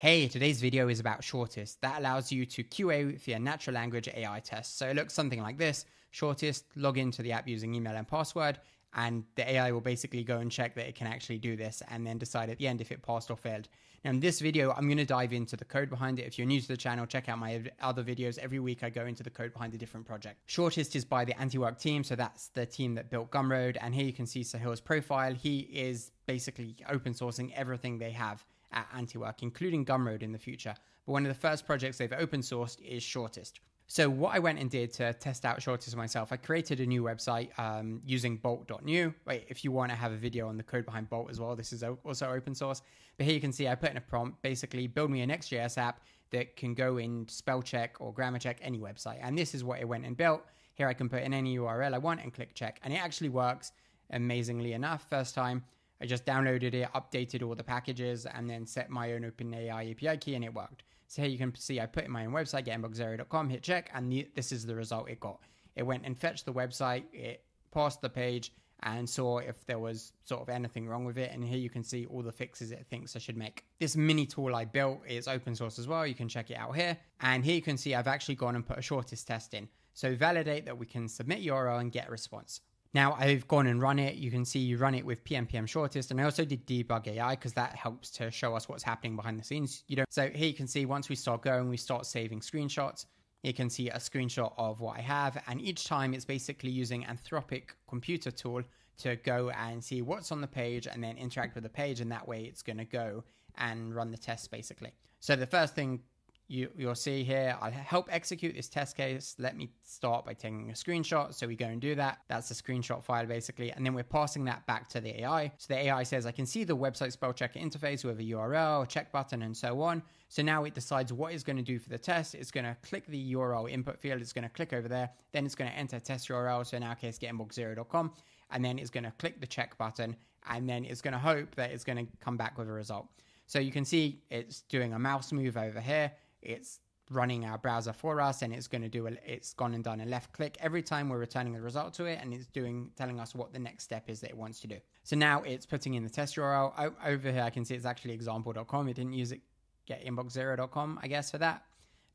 Hey, today's video is about Shortest. That allows you to QA via natural language AI tests. So it looks something like this. Shortest, log into the app using email and password, and the AI will basically go and check that it can actually do this and then decide at the end if it passed or failed. Now in this video, I'm going to dive into the code behind it. If you're new to the channel, check out my other videos. Every week I go into the code behind a different project. Shortest is by the Antiwork team. So that's the team that built Gumroad. And here you can see Sahil's profile. He is basically open sourcing everything they have at Antiwork, including Gumroad in the future. But one of the first projects they've open sourced is Shortest. So what I went and did to test out Shortest myself, I created a new website um, using bolt.new. Wait, if you want to have a video on the code behind Bolt as well, this is also open source. But here you can see I put in a prompt, basically build me an Next.js app that can go in spell check or grammar check any website. And this is what it went and built. Here I can put in any URL I want and click check. And it actually works amazingly enough. First time I just downloaded it, updated all the packages, and then set my own OpenAI API key, and it worked. So here you can see I put in my own website, getinbox0.com, hit check, and the, this is the result it got. It went and fetched the website, it parsed the page, and saw if there was sort of anything wrong with it. And here you can see all the fixes it thinks I should make. This mini tool I built is open source as well. You can check it out here. And here you can see I've actually gone and put a shortest test in. So validate that we can submit URL and get response. Now I've gone and run it. You can see you run it with PNPM shortest, and I also did debug AI because that helps to show us what's happening behind the scenes. You know, so here you can see once we start going, we start saving screenshots. You can see a screenshot of what I have, and each time it's basically using Anthropic computer tool to go and see what's on the page and then interact with the page, and that way it's going to go and run the test basically. So the first thing you, you'll see here, I'll help execute this test case. Let me start by taking a screenshot. So we go and do that. That's a screenshot file basically. And then we're passing that back to the AI. So the AI says, I can see the website spell checker interface with a URL, a check button, and so on. So now it decides what it's going to do for the test. It's going to click the URL input field. It's going to click over there. Then it's going to enter test URL. So in our case, getinbox0.com. And then it's going to click the check button. And then it's going to hope that it's going to come back with a result. So you can see it's doing a mouse move over here it's running our browser for us and it's going to do a, it's gone and done a left click every time we're returning the result to it and it's doing telling us what the next step is that it wants to do. So now it's putting in the test url o- over here i can see it's actually example.com it didn't use it get inbox0.com i guess for that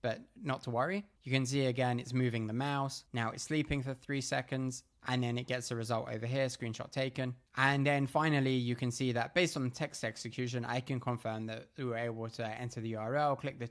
but not to worry. You can see again it's moving the mouse. Now it's sleeping for three seconds and then it gets the result over here screenshot taken. And then finally you can see that based on text execution i can confirm that we were able to enter the url click the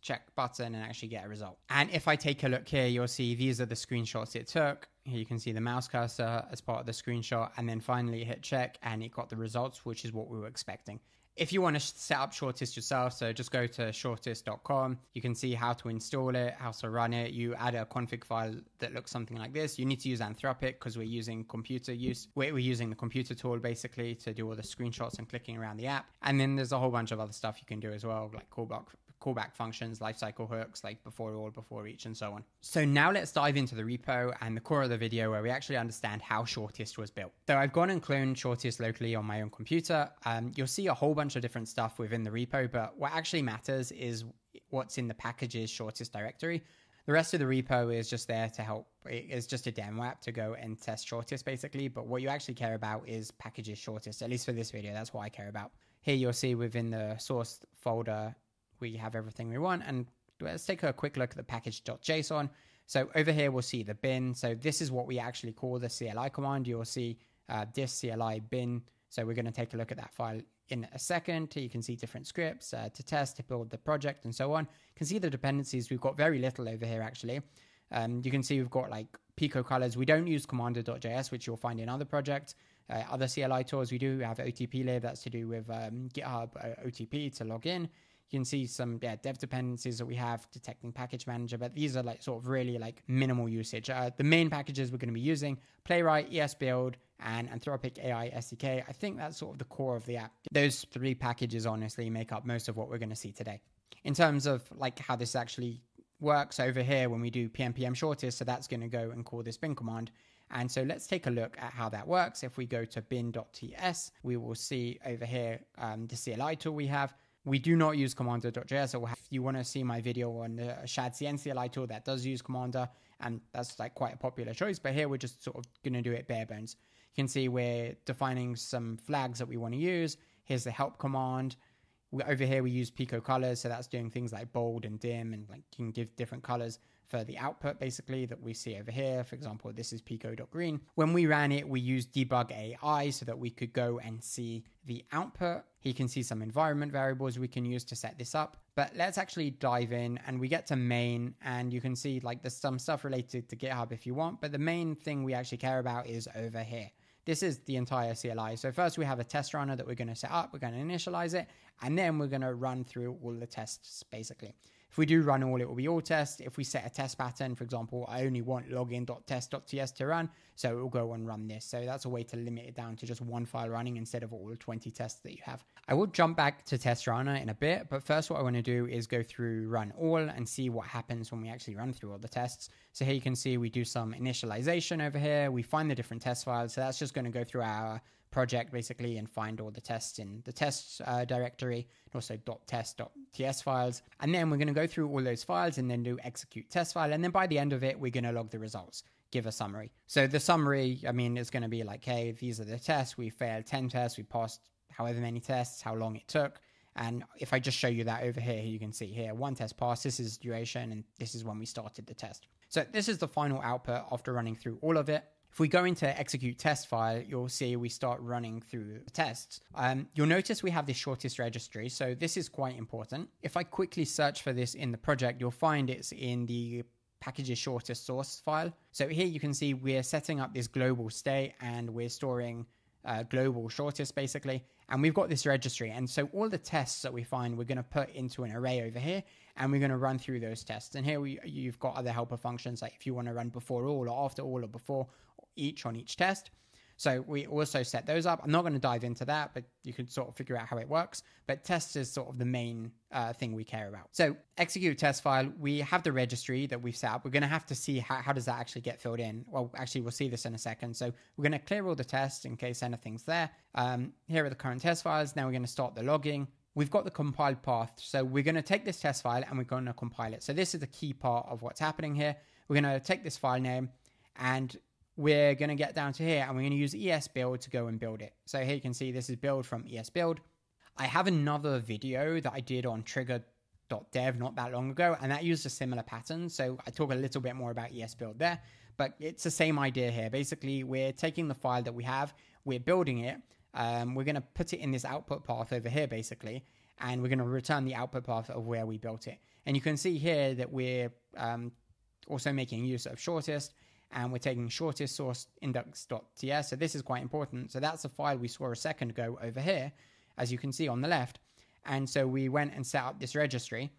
check button and actually get a result. And if I take a look here, you'll see these are the screenshots it took. Here you can see the mouse cursor as part of the screenshot, and then finally hit check and it got the results, which is what we were expecting. If you want to set up Shortest yourself, so just go to shortest.com. You can see how to install it, how to run it. You add a config file that looks something like this. You need to use Anthropic because we're using computer use. We're, using the computer tool basically to do all the screenshots and clicking around the app. And then there's a whole bunch of other stuff you can do as well, like callback callback functions, lifecycle hooks like before all, before each, and so on. So now let's dive into the repo and the core of the video where we actually understand how Shortest was built. So I've gone and cloned Shortest locally on my own computer. Um, you'll see a whole bunch of different stuff within the repo, but what actually matters is what's in the packages Shortest directory. The rest of the repo is just there to help. It's just a demo app to go and test Shortest basically. But what you actually care about is packages Shortest, at least for this video. That's what I care about. Here you'll see within the source folder we have everything we want. And let's take a quick look at the package.json. So over here, we'll see the bin. So this is what we actually call the CLI command. You'll see uh, this CLI bin. So we're going to take a look at that file in a second. You can see different scripts uh, to test, to build the project and so on. You can see the dependencies. We've got very little over here actually. Um, you can see we've got like Pico colors. We don't use commander.js, which you'll find in other projects. Uh, other CLI tools, we do have OTP lib. That's to do with um, GitHub uh, OTP to log in. You can see some yeah, dev dependencies that we have detecting package manager, but these are like sort of really like minimal usage. Uh, the main packages we're going to be using Playwright, ESBuild, and Anthropic AI SDK. I think that's sort of the core of the app. Those three packages honestly make up most of what we're going to see today. In terms of like how this actually works over here when we do PNPM shortest, so that's going to go and call this bin command. And so let's take a look at how that works. If we go to bin.ts, we will see over here um, the CLI tool we have. We do not use commander.js. So if you want to see my video on the ShadCN CLI tool that does use Commander, and that's like quite a popular choice. But here we're just sort of going to do it bare bones. You can see we're defining some flags that we want to use. Here's the help command. We, over here, we use Pico colors. So that's doing things like bold and dim and like you can give different colors for the output basically that we see over here. For example, this is pico.green. When we ran it, we used debug AI so that we could go and see the output. He can see some environment variables we can use to set this up. But let's actually dive in and we get to main and you can see like there's some stuff related to GitHub if you want, but the main thing we actually care about is over here. This is the entire CLI. So first we have a test runner that we're going to set up. We're going to initialize it, and then we're going to run through all the tests basically. If we do run all, it will be all test. If we set a test pattern, for example, I only want login.test.ts to run, so it will go and run this. So that's a way to limit it down to just one file running instead of all 20 tests that you have. I will jump back to test runner in a bit, but first what I want to do is go through run all and see what happens when we actually run through all the tests. So here you can see we do some initialization over here. We find the different test files. So that's just going to go through our project basically and find all the tests in the tests uh, directory and also .test.ts files. And then we're going to go through all those files and then do execute test file. And then by the end of it, we're going to log the results, give a summary. So the summary, I mean, is going to be like, hey, these are the tests. We failed 10 tests. We passed however many tests, how long it took. And if I just show you that over here, you can see here, one test passed, this is duration, and this is when we started the test. So this is the final output after running through all of it. If we go into execute test file, you'll see we start running through the tests. Um, you'll notice we have this shortest registry. So this is quite important. If I quickly search for this in the project, you'll find it's in the package's shortest source file. So here you can see we're setting up this global state and we're storing uh, global shortest basically. And we've got this registry. And so all the tests that we find, we're going to put into an array over here and we're going to run through those tests. And here we, you've got other helper functions like if you want to run before all or after all or before each on each test. So we also set those up. I'm not going to dive into that, but you can sort of figure out how it works. But test is sort of the main uh, thing we care about. So execute test file, we have the registry that we've set up. We're going to have to see how, how does that actually get filled in. Well, actually, we'll see this in a second. So we're going to clear all the tests in case anything's there. Um, here are the current test files. Now we're going to start the logging. We've got the compiled path. So we're going to take this test file and we're going to compile it. So this is the key part of what's happening here. We're going to take this file name and we're going to get down to here and we're going to use esbuild to go and build it. So here you can see this is build from esbuild. I have another video that I did on trigger.dev not that long ago, and that used a similar pattern. So I talk a little bit more about esbuild there, but it's the same idea here. Basically, we're taking the file that we have, we're building it, um, we're going to put it in this output path over here, basically, and we're going to return the output path of where we built it. And you can see here that we're um, also making use of shortest and we're taking shortest source index.ts. So this is quite important. So that's a file we saw a second ago over here, as you can see on the left. And so we went and set up this registry.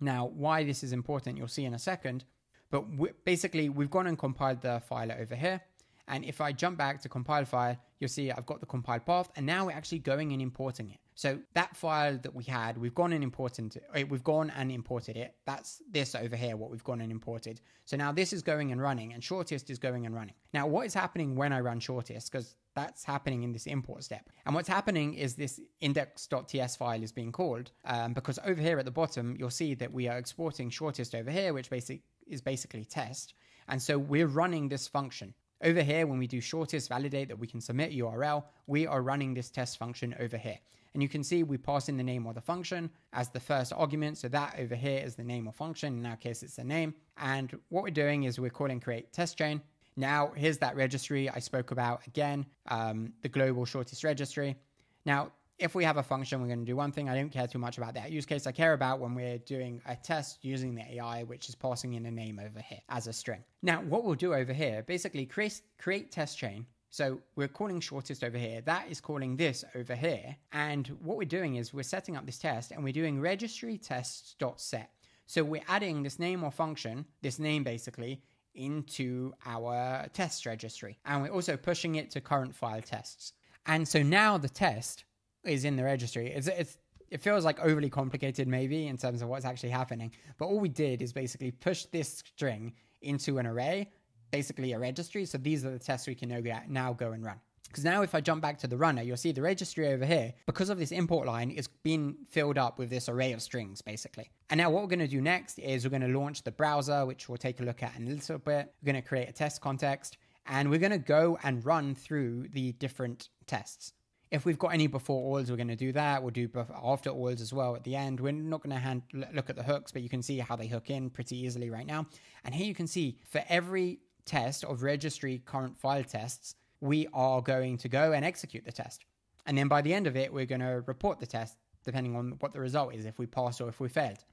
Now, why this is important, you'll see in a second. But basically, we've gone and compiled the file over here. And if I jump back to compile file, you'll see I've got the compiled path and now we're actually going and importing it. So that file that we had, we've gone and imported it. Eh, we've gone and imported it. That's this over here, what we've gone and imported. So now this is going and running and shortest is going and running. Now what is happening when I run shortest? Because that's happening in this import step. And what's happening is this index.ts file is being called um, because over here at the bottom, you'll see that we are exporting shortest over here, which basic is basically test. And so we're running this function. Over here, when we do shortest validate that we can submit URL, we are running this test function over here. And you can see we pass in the name of the function as the first argument. So that over here is the name of function. In our case, it's the name. And what we're doing is we're calling create test chain. Now, here's that registry I spoke about again, um, the global shortest registry. Now, if we have a function, we're going to do one thing. I don't care too much about that use case. I care about when we're doing a test using the AI, which is passing in a name over here as a string. Now, what we'll do over here, basically create, create test chain. So we're calling shortest over here. That is calling this over here. And what we're doing is we're setting up this test and we're doing registry tests.set. So we're adding this name or function, this name basically, into our test registry. And we're also pushing it to current file tests. And so now the test is in the registry. It's, it's it feels like overly complicated maybe in terms of what's actually happening. But all we did is basically push this string into an array, basically a registry. So these are the tests we can now go and run. Because now if I jump back to the runner, you'll see the registry over here, because of this import line, is being filled up with this array of strings, basically. And now what we're going to do next is we're going to launch the browser, which we'll take a look at in a little bit. We're going to create a test context, and we're going to go and run through the different tests. If we've got any before alls, we're going to do that. We'll do after alls as well at the end. We're not going to hand, look at the hooks, but you can see how they hook in pretty easily right now. And here you can see for every test of registry current file tests, we are going to go and execute the test. And then by the end of it, we're going to report the test depending on what the result is, if we passed or if we failed.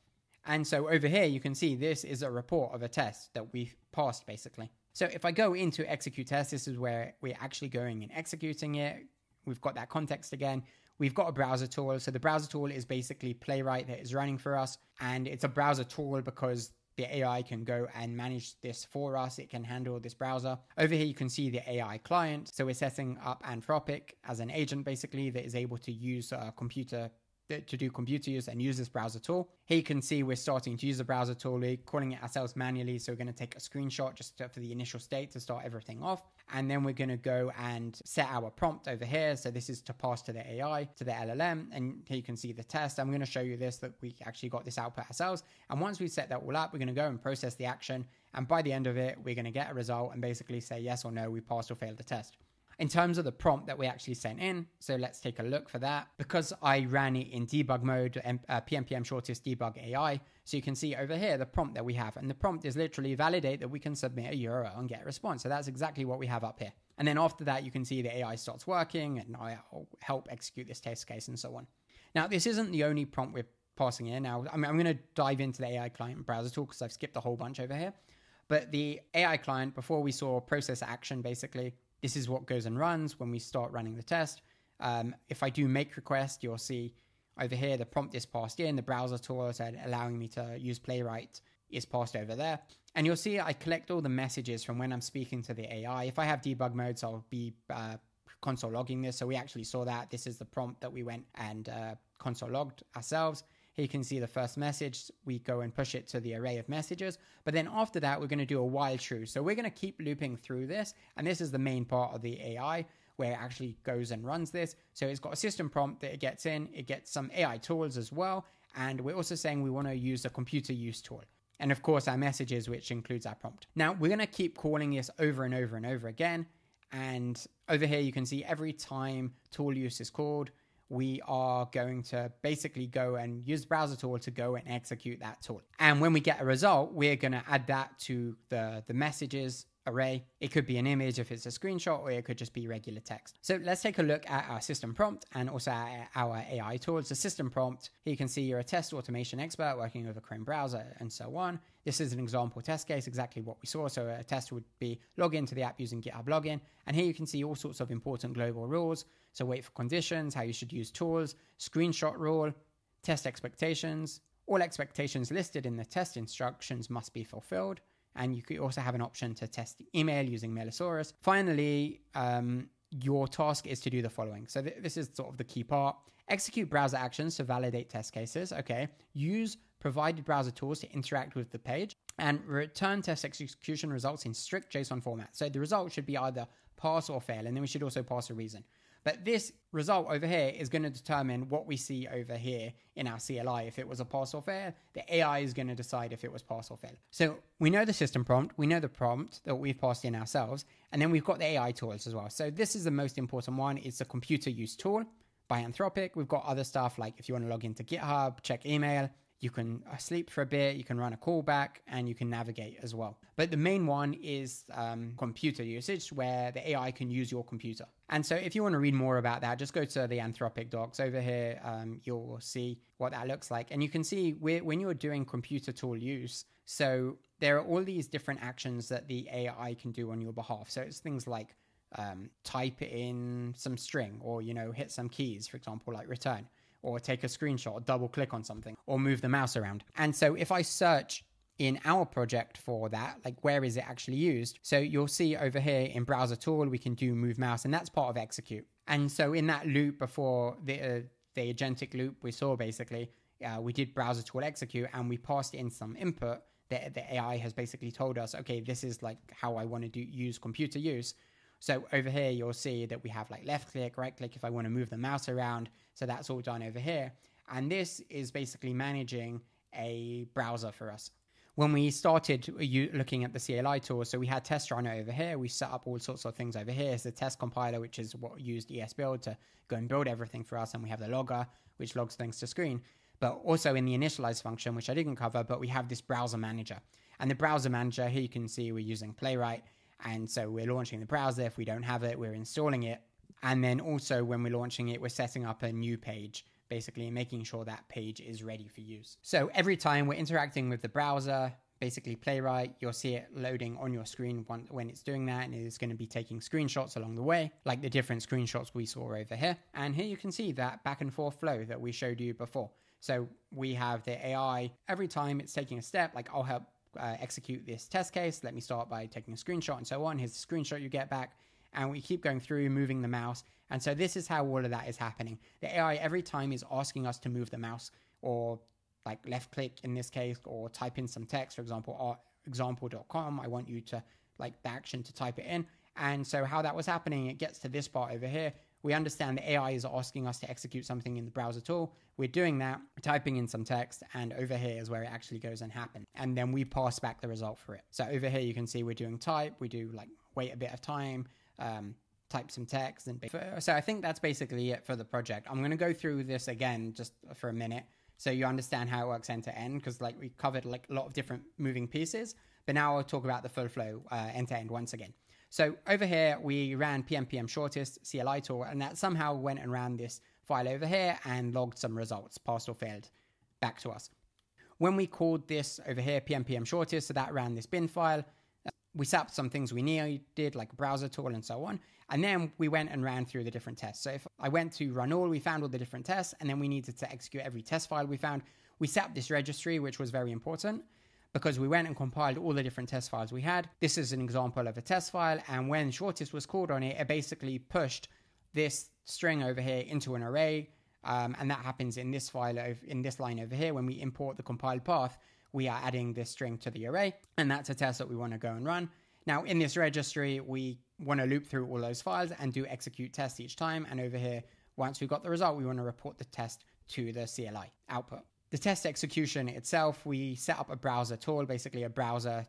And so over here, you can see this is a report of a test that we passed basically. So if I go into execute test, this is where we're actually going and executing it. We've got that context again. We've got a browser tool. So the browser tool is basically Playwright that is running for us. And it's a browser tool because the AI can go and manage this for us. It can handle this browser. Over here, you can see the AI client. So we're setting up Anthropic as an agent basically that is able to use a computer to do computer use and use this browser tool. Here you can see we're starting to use the browser tool. We're calling it ourselves manually. So we're going to take a screenshot just to, for the initial state to start everything off. And then we're going to go and set our prompt over here. So this is to pass to the AI, to the LLM. And here you can see the test. I'm going to show you this that we actually got this output ourselves. And once we've set that all up, we're going to go and process the action. And by the end of it, we're going to get a result and basically say yes or no, we passed or failed the test in terms of the prompt that we actually sent in. So let's take a look for that. Because I ran it in debug mode, uh, PNPM shortest debug AI. So you can see over here the prompt that we have. And the prompt is literally validate that we can submit a URL and get a response. So that's exactly what we have up here. And then after that, you can see the AI starts working and I'll help execute this test case and so on. Now, this isn't the only prompt we're passing in. Now, I I'm going to dive into the AI client browser tool because I've skipped a whole bunch over here. But the AI client, before we saw process action, basically, this is what goes and runs when we start running the test. Um, if I do make request, you'll see over here the prompt is passed in, the browser tool said allowing me to use Playwright is passed over there. And you'll see I collect all the messages from when I'm speaking to the AI. If I have debug modes, I'll be uh, console logging this. So we actually saw that. This is the prompt that we went and uh, console logged ourselves. You can see the first message. We go and push it to the array of messages. But then after that, we're going to do a while true. So we're going to keep looping through this. And this is the main part of the AI where it actually goes and runs this. So it's got a system prompt that it gets in. It gets some AI tools as well. And we're also saying we want to use a computer use tool. And of course, our messages, which includes our prompt. Now, we're going to keep calling this over and over and over again. And over here, you can see every time tool use is called, we are going to basically go and use the browser tool to go and execute that tool. And when we get a result, we're going to add that to the, the messages array. It could be an image if it's a screenshot, or it could just be regular text. So let's take a look at our system prompt and also our AI tools. The system prompt, here you can see you're a test automation expert working with a Chrome browser and so on. This is an example test case, exactly what we saw. So a test would be log into the app using GitHub login. And here you can see all sorts of important global rules. So wait for conditions, how you should use tools, screenshot rule, test expectations. All expectations listed in the test instructions must be fulfilled and you could also have an option to test the email using Mailosaurus. Finally, um, your task is to do the following. So th- this is sort of the key part. Execute browser actions to validate test cases. Okay. Use provided browser tools to interact with the page and return test execution results in strict JSON format. So the result should be either pass or fail, and then we should also pass a reason. But this result over here is going to determine what we see over here in our CLI. If it was a pass or fail, the AI is going to decide if it was pass or fail. So we know the system prompt, we know the prompt that we've passed in ourselves, and then we've got the AI tools as well. So this is the most important one. It's a computer use tool by Anthropic. We've got other stuff like if you want to log into GitHub, check email, you can uh, sleep for a bit, you can run a callback, and you can navigate as well. But the main one is um, computer usage, where the AI can use your computer. And so, if you want to read more about that, just go to the Anthropic docs over here. Um, you'll see what that looks like, and you can see when you're doing computer tool use. So there are all these different actions that the AI can do on your behalf. So it's things like um, type in some string, or you know, hit some keys, for example, like return or take a screenshot double click on something or move the mouse around. And so if I search in our project for that, like where is it actually used? So you'll see over here in browser tool, we can do move mouse and that's part of execute. And so in that loop before the, uh, the agentic loop we saw basically, uh, we did browser tool execute and we passed in some input that the AI has basically told us, okay, this is like how I want to do use computer use. So over here, you'll see that we have like left click, right click if I want to move the mouse around. So that's all done over here. And this is basically managing a browser for us. when we started uh, looking at the CLI tool, so we had test runner over here. We set up all sorts of things over here. It's the test compiler, which is what used ESBuild to go and build everything for us. And we have the logger, which logs things to screen. But also in the initialize function, which I didn't cover, but we have this browser manager. And the browser manager, here you can see we're using Playwright. And so we're launching the browser. If we don't have it, we're installing it. And then also when we're launching it, we're setting up a new page basically making sure that page is ready for use. So every time we're interacting with the browser, basically Playwright, you'll see it loading on your screen when it's doing that, and it's going to be taking screenshots along the way, like the different screenshots we saw over here. And here you can see that back and forth flow that we showed you before. So we have the AI every time it's taking a step, like I'll help uh, execute this test case. Let me start by taking a screenshot and so on. Here's the screenshot you get back. And we keep going through, moving the mouse, and so this is how all of that is happening. The AI every time is asking us to move the mouse or like left click in this case or type in some text, for example, example.com. I want you to like the action to type it in. And so how that was happening, it gets to this part over here. We understand the AI is asking us to execute something in the browser tool. We're doing that, typing in some text, and over here is where it actually goes and happens. And then we pass back the result for it. So over here, you can see we're doing type, we do like wait a bit of time, um, type some text and so i think that's basically it for the project. I'm going to go through this again just for a minute so you understand how it works end to end because like we covered like a lot of different moving pieces but now i'll talk about the full flow uh, end to end once again. So over here we ran pnpm shortest cli tool and that somehow went and ran this file over here and logged some results passed or failed back to us. When we called this over here pnpm shortest so that ran this bin file we set up some things we needed, like a browser tool and so on. And then we went and ran through the different tests. So if I went to run all, we found all the different tests, and then we needed to execute every test file we found. We set up this registry, which was very important because we went and compiled all the different test files we had. This is an example of a test file, and when shortest was called on it, it basically pushed this string over here into an array, um, and that happens in this file, in this line over here, when we import the compiled path we are adding this string to the array, and that's a test that we want to go and run. Now, in this registry, we want to loop through all those files and do execute test each time. And over here, once we've got the result, we want to report the test to the CLI output. The test execution itself, we set up a browser tool, basically a browser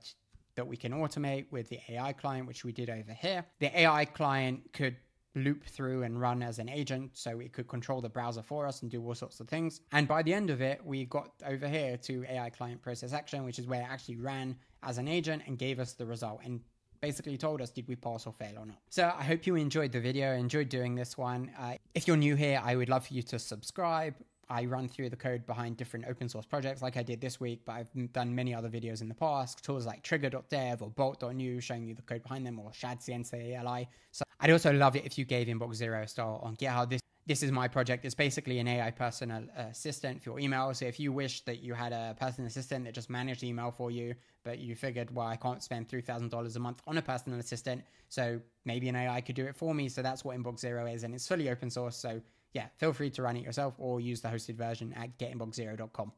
that we can automate with the AI client, which we did over here. The AI client could loop through and run as an agent so it could control the browser for us and do all sorts of things. And by the end of it, we got over here to AI client process action, which is where it actually ran as an agent and gave us the result and basically told us did we pass or fail or not. So I hope you enjoyed the video, enjoyed doing this one. Uh, if you're new here, I would love for you to subscribe. I run through the code behind different open source projects like I did this week, but I've done many other videos in the past, tools like trigger.dev or bolt.new showing you the code behind them or shad CNC So I'd also love it if you gave Inbox Zero a star on GitHub. This this is my project. It's basically an AI personal uh, assistant for your email. So if you wish that you had a personal assistant that just managed email for you, but you figured, well, I can't spend $3,000 a month on a personal assistant. So maybe an AI could do it for me. So that's what Inbox Zero is. And it's fully open source. So yeah, feel free to run it yourself or use the hosted version at getinbox0.com.